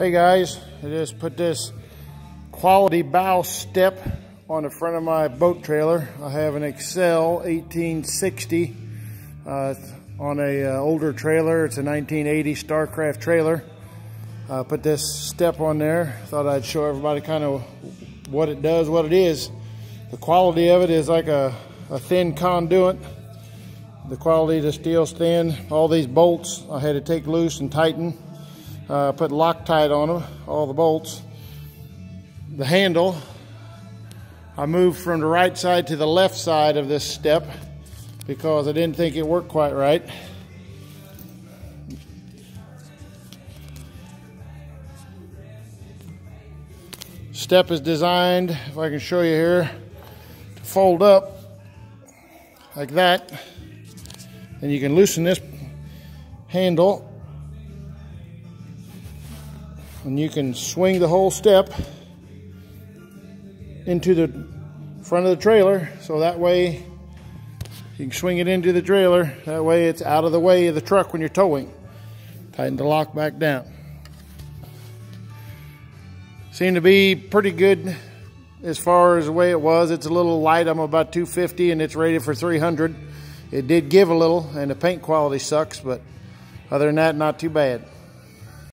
Hey guys, I just put this quality bow step on the front of my boat trailer. I have an Excel 1860 uh, on a uh, older trailer. It's a 1980 Starcraft trailer. I put this step on there. Thought I'd show everybody kind of what it does, what it is. The quality of it is like a, a thin conduit. The quality of the steel's thin. All these bolts I had to take loose and tighten. Uh, put Loctite on them, all the bolts. The handle, I moved from the right side to the left side of this step because I didn't think it worked quite right. Step is designed, if I can show you here, to fold up like that. And you can loosen this handle and you can swing the whole step into the front of the trailer. So that way you can swing it into the trailer. That way it's out of the way of the truck when you're towing. Tighten the lock back down. Seemed to be pretty good as far as the way it was. It's a little light. I'm about 250 and it's rated for 300 it did give a little and the paint quality sucks but other than that not too bad